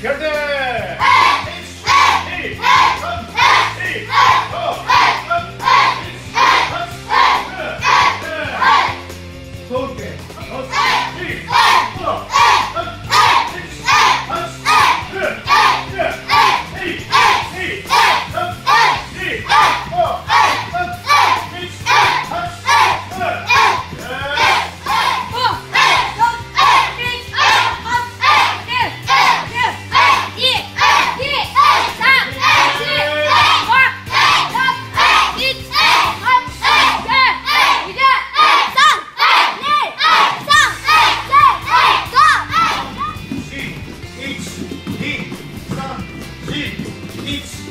Get down! 3、